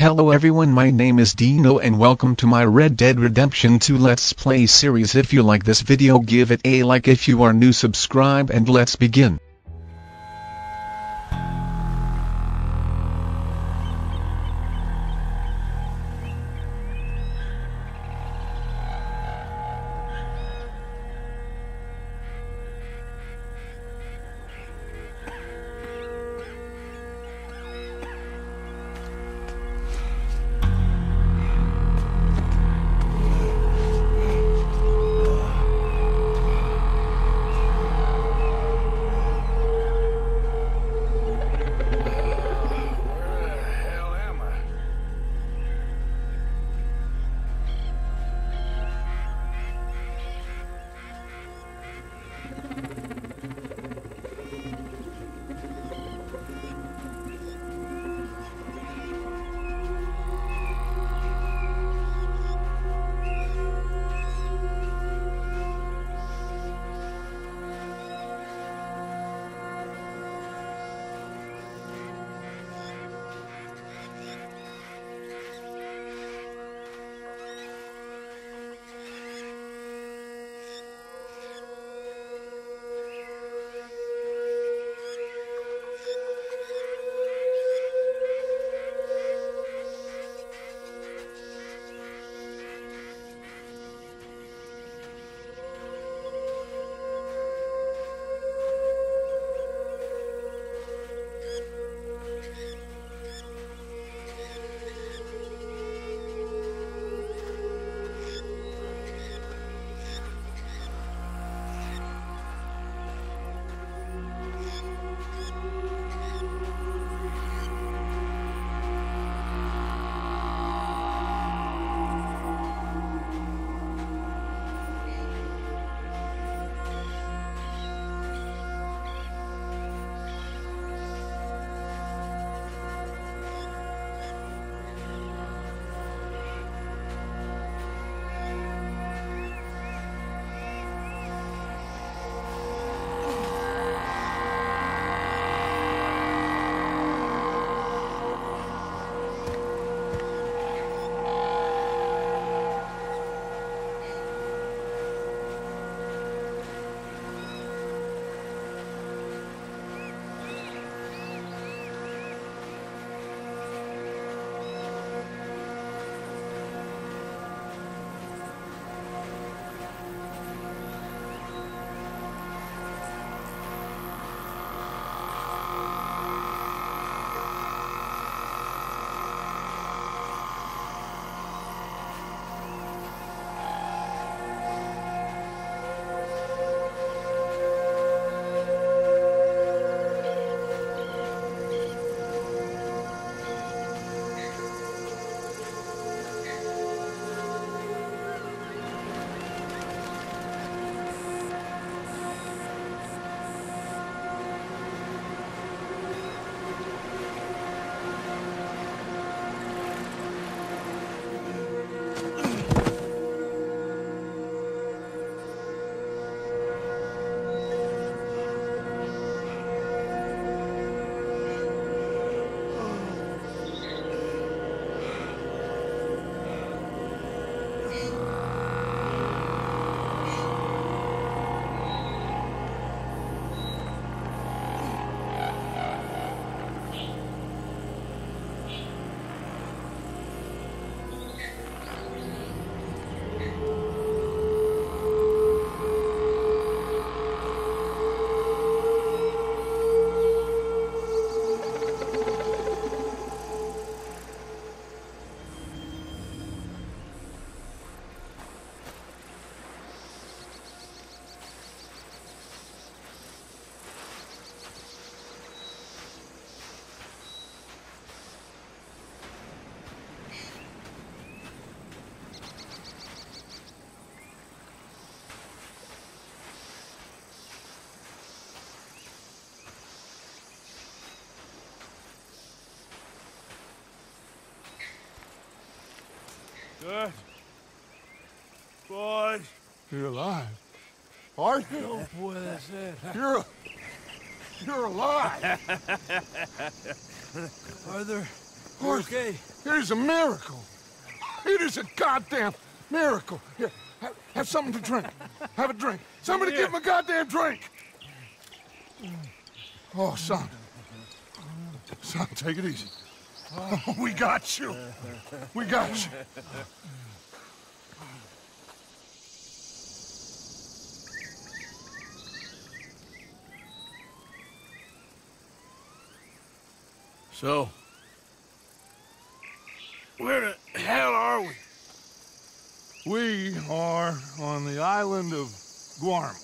Hello everyone my name is Dino and welcome to my Red Dead Redemption 2 Let's Play series if you like this video give it a like if you are new subscribe and let's begin. Good. Boy. You're alive. Are you? No puede ser. You're you're alive. Are there Arthur, okay? it is a miracle. It is a goddamn miracle. Here, have, have something to drink. Have a drink. Somebody give him a goddamn drink. Oh, son. Son, take it easy. We got you. We got you. So, where the hell are we? We are on the island of Guarma.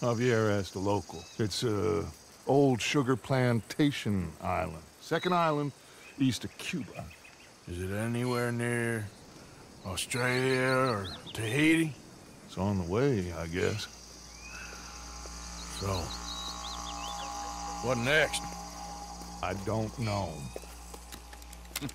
Javier asked a local. It's a old sugar plantation island. Second island east of Cuba. Is it anywhere near Australia or Tahiti? It's on the way, I guess. So, what next? I don't know.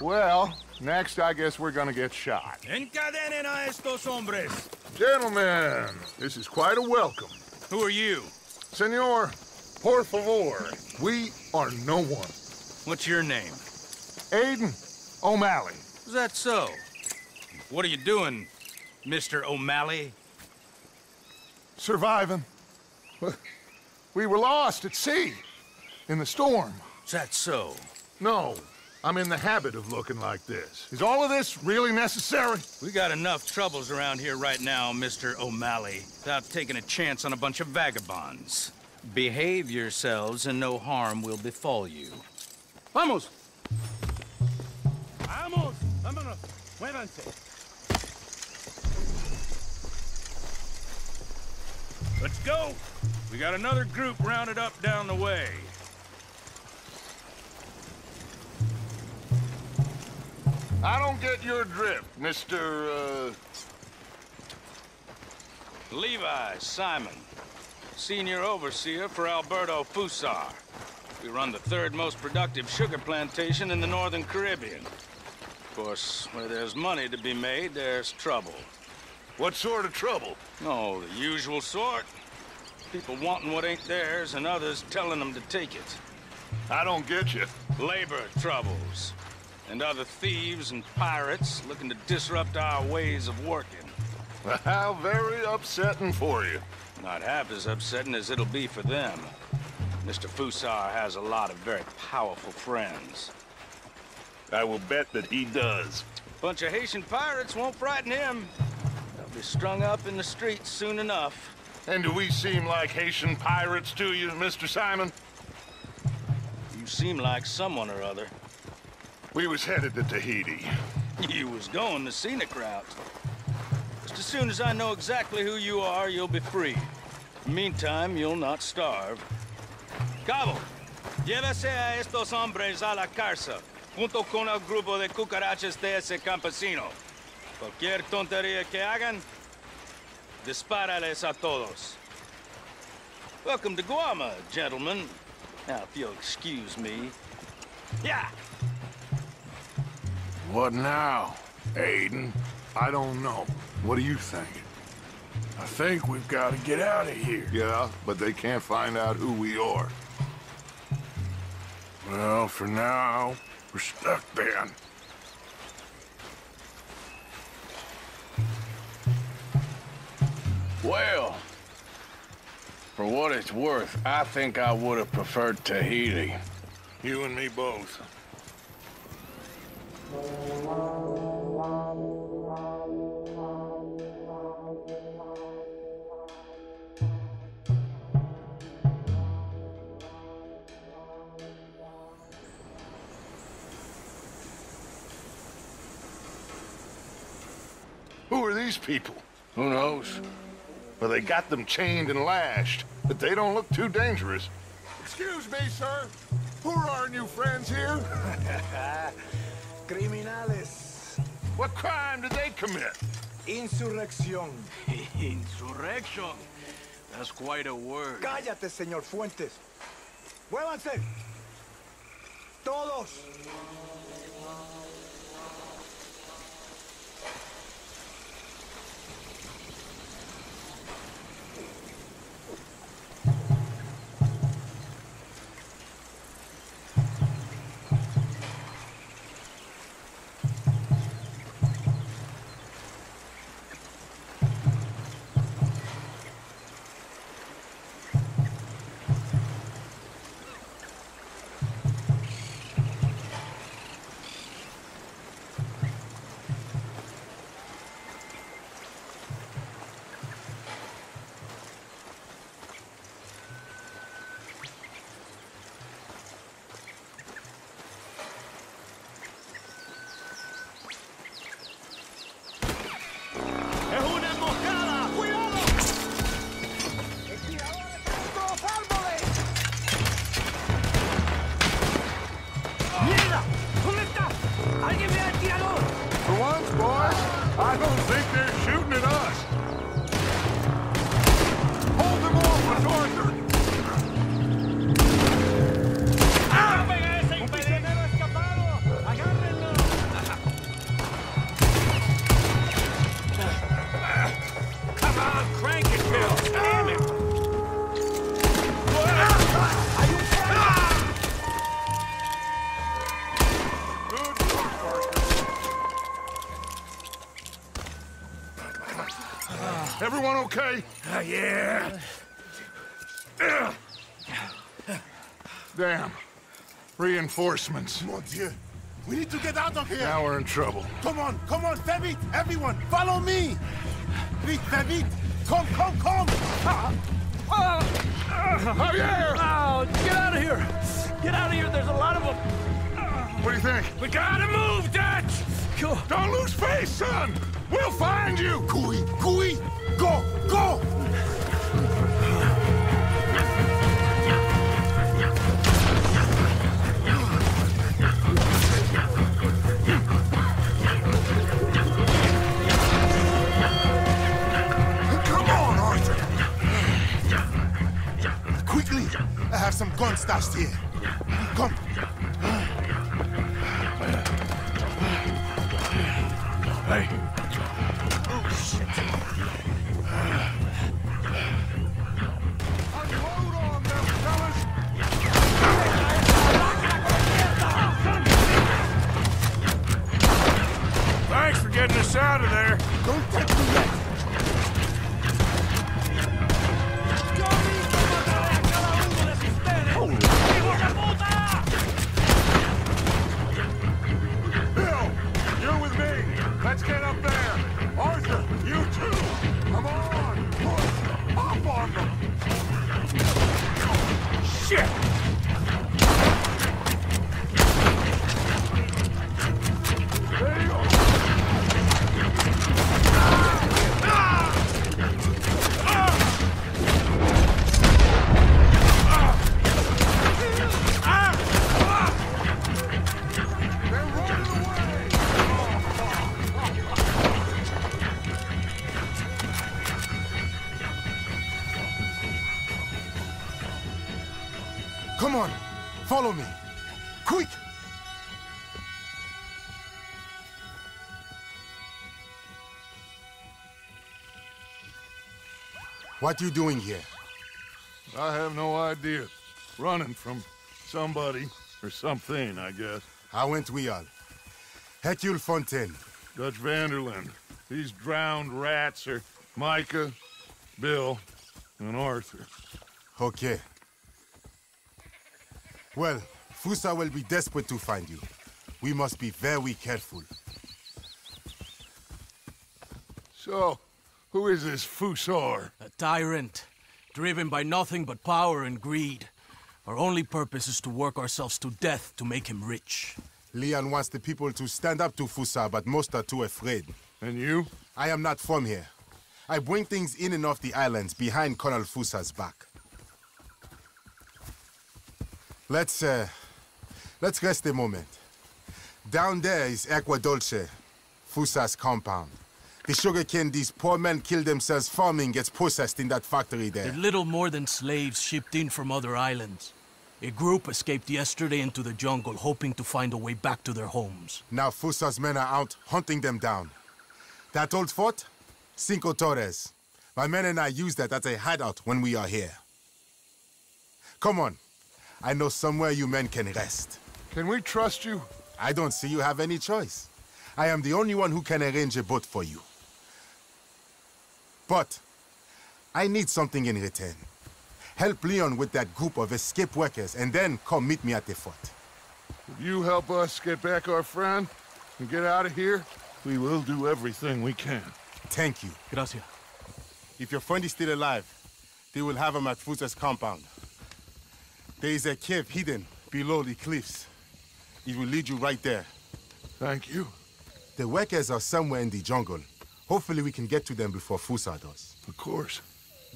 well, next I guess we're gonna get shot. Encadenen a estos hombres. Gentlemen, this is quite a welcome. Who are you? Senor, por favor, we are no one. What's your name? Aiden O'Malley. Is that so? What are you doing, Mr. O'Malley? Surviving. We were lost at sea. In the storm. Is that so? No, I'm in the habit of looking like this. Is all of this really necessary? We got enough troubles around here right now, Mr. O'Malley, without taking a chance on a bunch of vagabonds. Behave yourselves and no harm will befall you. Vamos! Vamos! Vámonos! Muévanse! Let's go! We got another group rounded up down the way. I don't get your drift, Mr. Uh... Levi Simon, senior overseer for Alberto Fussar. We run the third most productive sugar plantation in the Northern Caribbean. Of course, where there's money to be made, there's trouble. What sort of trouble? Oh, the usual sort. People wanting what ain't theirs and others telling them to take it. I don't get you. Labor troubles. And other thieves and pirates looking to disrupt our ways of working. How very upsetting for you. Not half as upsetting as it'll be for them. Mr. Fussar has a lot of very powerful friends. I will bet that he does. Bunch of Haitian pirates won't frighten him. They'll be strung up in the streets soon enough. And do we seem like Haitian pirates to you, Mr. Simon? You seem like someone or other. We was headed to Tahiti. You was going the scenic route. Just as soon as I know exactly who you are, you'll be free. Meantime, you'll not starve. Cabo, llévese a estos hombres a la cárcel, junto con el grupo de cucarachas de ese campesino. Cualquier tontería que hagan, dispárales a todos. Welcome to Guarma, gentlemen. Now, if you'll excuse me. Yeah! What now, Aiden? I don't know. What do you think? I think we've got to get out of here. Yeah, but they can't find out who we are. Well, for now, we're stuck then. Well, for what it's worth, I think I would have preferred Tahiti. You and me both. These people? Who knows? Well, they got them chained and lashed, but they don't look too dangerous. Excuse me, sir. Who are our new friends here? Criminales. What crime did they commit? Insurrección. Insurrection. That's quite a word. Cállate, señor Fuentes. ¡Muévanse! ¡Todos! Everyone okay? Uh, yeah. Damn. Reinforcements. Mon Dieu. We need to get out of here. Now we're in trouble. Come on, come on, très vite, everyone, follow me. Vite, très vite. Come, come, come. Javier! Oh, get out of here! Get out of here, there's a lot of them! What do you think? We gotta move, Dutch. Don't lose face, son! We'll find you! Cooey, cooey, go, go. Some gun stashed here. Come. What are you doing here? I have no idea. Running from somebody or something, I guess. How went we all? Hercule Fontaine. Dutch van der Linde. These drowned rats are Micah, Bill, and Arthur. Okay. Well, Fussar will be desperate to find you. We must be very careful. So, who is this Fussar? A tyrant, driven by nothing but power and greed. Our only purpose is to work ourselves to death to make him rich. Leon wants the people to stand up to Fussar, but most are too afraid. And you? I am not from here. I bring things in and off the islands behind Colonel Fussar's back. Let's, uh, let's rest a moment. Down there is Agua Dulce, Fussar's compound. The sugarcane these poor men kill themselves farming gets processed in that factory there. They're little more than slaves shipped in from other islands. A group escaped yesterday into the jungle, hoping to find a way back to their homes. Now Fussar's men are out hunting them down. That old fort? Cinco Torres. My men and I use that as a hideout when we are here. Come on. I know somewhere you men can rest. Can we trust you? I don't see you have any choice. I am the only one who can arrange a boat for you. But I need something in return. Help Leon with that group of escape workers and then come meet me at the fort. If you help us get back our friend and get out of here, we will do everything we can. Thank you. Gracias. If your friend is still alive, they will have him at Fussar's compound. There is a cave hidden below the cliffs. It will lead you right there. Thank you. The workers are somewhere in the jungle. Hopefully we can get to them before Fussar does. Of course.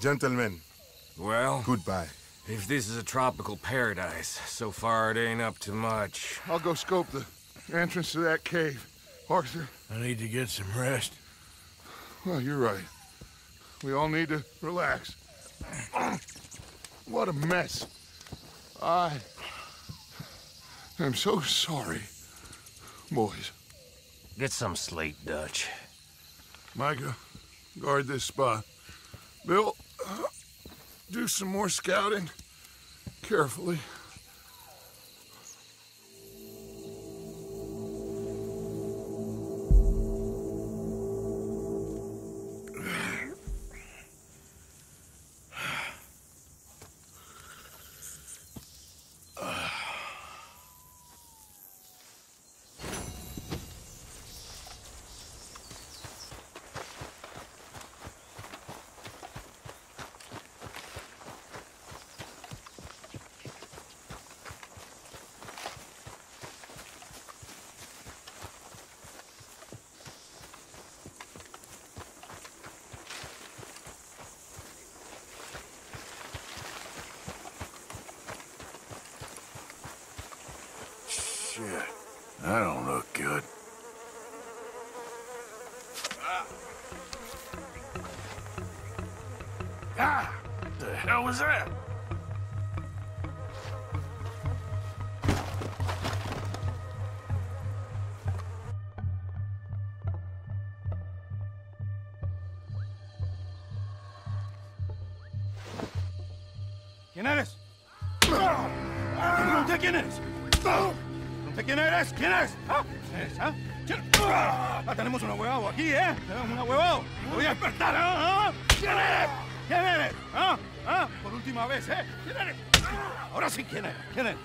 Gentlemen, Well, goodbye. if this is a tropical paradise, so far it ain't up to much. I'll go scope the entrance to that cave. Arthur, I need to get some rest. well, you're right. We all need to relax. What a mess. I am so sorry, boys. Get some sleep, Dutch. Micah, guard this spot. Bill, do some more scouting. Carefully. That don't look good. Ah! The hell was that? ¿Ah? ¿Quién eres?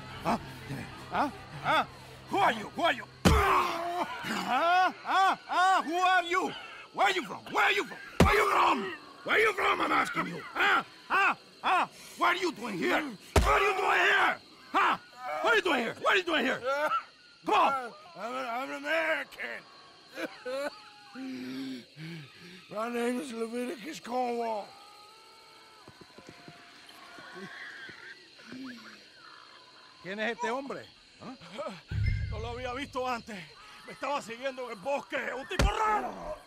¿Ah? ¿Ah? Who are you? Who are you? Ah, ah, ah, who are you? Where are you from? Where are you from? Where are you from? Where are you from, I'm asking you? Huh? Huh? Huh? what are you doing here? What are you doing here? Huh? What are you doing here? What are you doing here? Come on. I'm, an, I'm an American. My name is Leviticus Cornwall. ¿Quién es este hombre? No lo había visto antes. Me estaba siguiendo en el bosque. ¡Un tipo raro!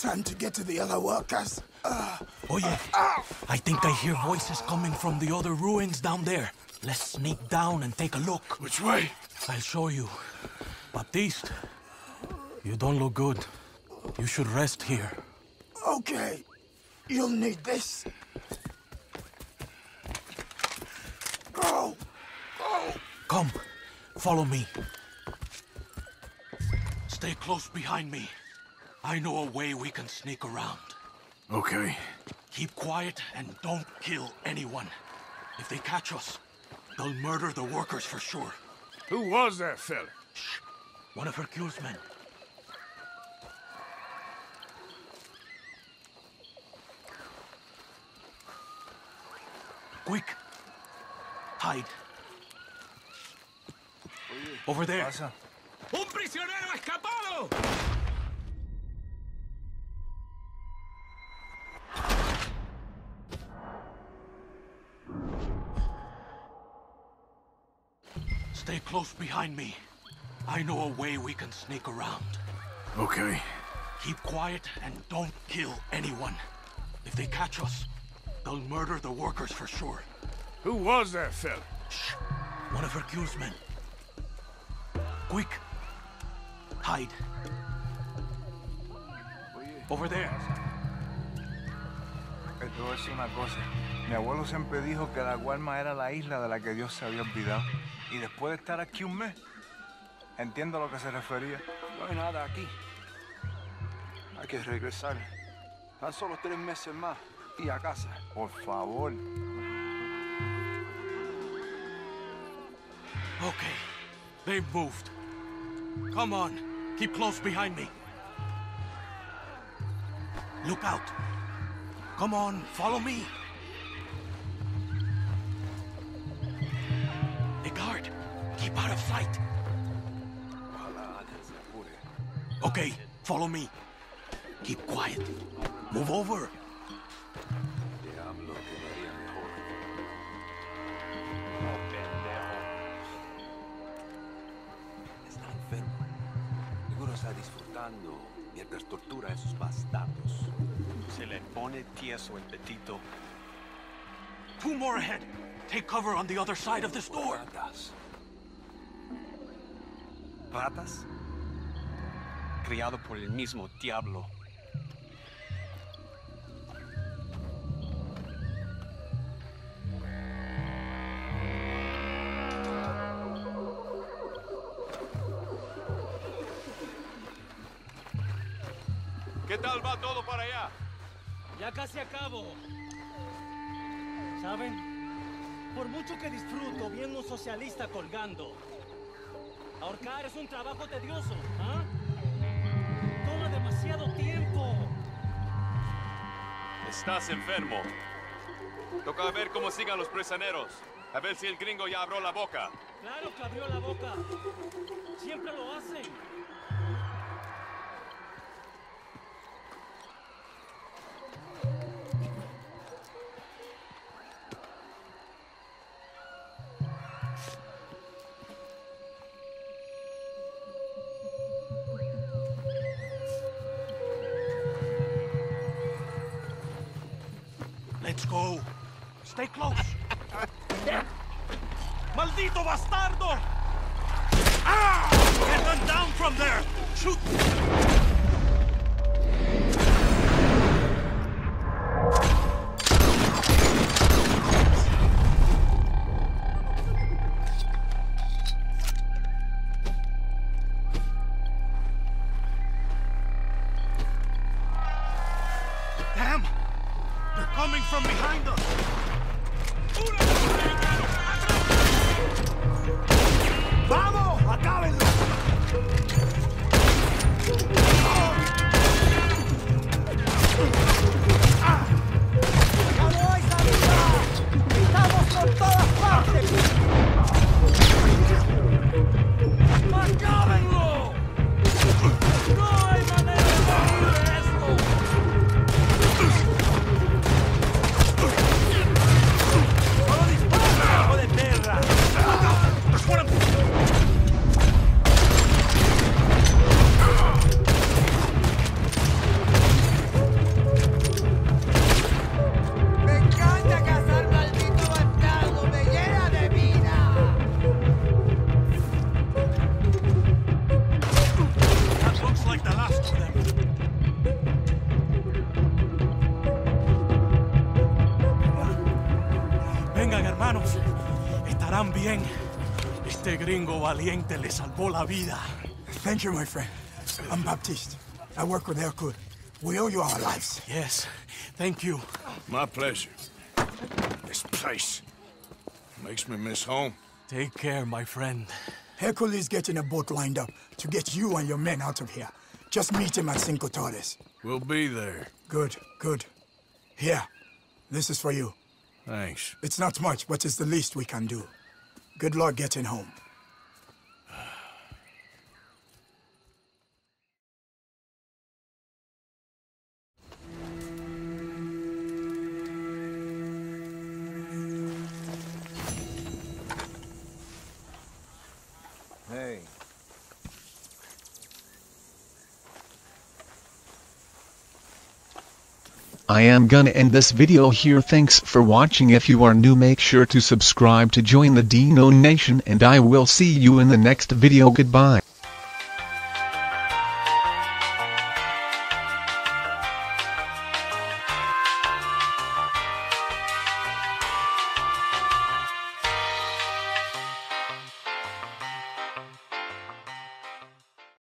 Time to get to the other workers. Uh, Oye, ah. I think I hear voices coming from the other ruins down there. Let's sneak down and take a look. Which way? I'll show you. Baptiste, you don't look good. You should rest here. Okay. You'll need this. Go! Go! Come, follow me. Stay close behind me. I know a way we can sneak around. Okay. Keep quiet and don't kill anyone. If they catch us, they'll murder the workers for sure. Who was that fella? One of Hercule's men. Quick! Hide. Over there. ¡Un prisionero escapado! Stay close behind me. I know a way we can sneak around. Okay. Keep quiet and don't kill anyone. If they catch us, they'll murder the workers for sure. Who was that fella? Shh! One of Hercule's men. Quick! Hide. Over there. Te voy a decir una cosa. Mi abuelo siempre dijo que la Guarma era la isla de la que Dios se había olvidado. Y después de estar aquí un mes, entiendo a lo que se refería. No hay nada aquí. Hay que regresar. Tan solo tres meses más y a casa. Por favor. Okay. They've moved. Come on. Keep close behind me. Look out. Come on, follow me. Sight. Okay, follow me. Keep quiet. Move over. Mientras tortura a esos bastardos. Se le pone tieso el petito. Two more ahead. Take cover on the other side of this door. Ratas. Criado por el mismo diablo. ¿Qué tal va todo para allá? Ya casi acabo. ¿Saben? Por mucho que disfruto viendo un socialista colgando, ahorcar es un trabajo tedioso, ¿ah? Toma demasiado tiempo. Estás enfermo. Toca ver cómo sigan los prisioneros. A ver si el gringo ya abrió la boca. Claro que abrió la boca. Siempre lo hacen. Let's go. Stay close. ¡Maldito bastardo! Ah! Get them down from there! Shoot! Coming from behind us! ¡Vamos! ¡Acábenlo! ¡Ya no hay salida! ¡Estamos por todas gringo valiente le salvó la vida. Thank you, my friend. I'm Baptiste. I work with Hercule. We owe you our lives. Yes, thank you. My pleasure. This place makes me miss home. Take care, my friend. Hercule is getting a boat lined up to get you and your men out of here. Just meet him at Cinco Torres. We'll be there. Good, good. Here, this is for you. Thanks. It's not much, but it's the least we can do. Good luck getting home. I am gonna end this video here. Thanks for watching. If you are new make sure to subscribe to join the Dino Nation and I will see you in the next video. Goodbye.